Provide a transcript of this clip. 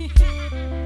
Yeah.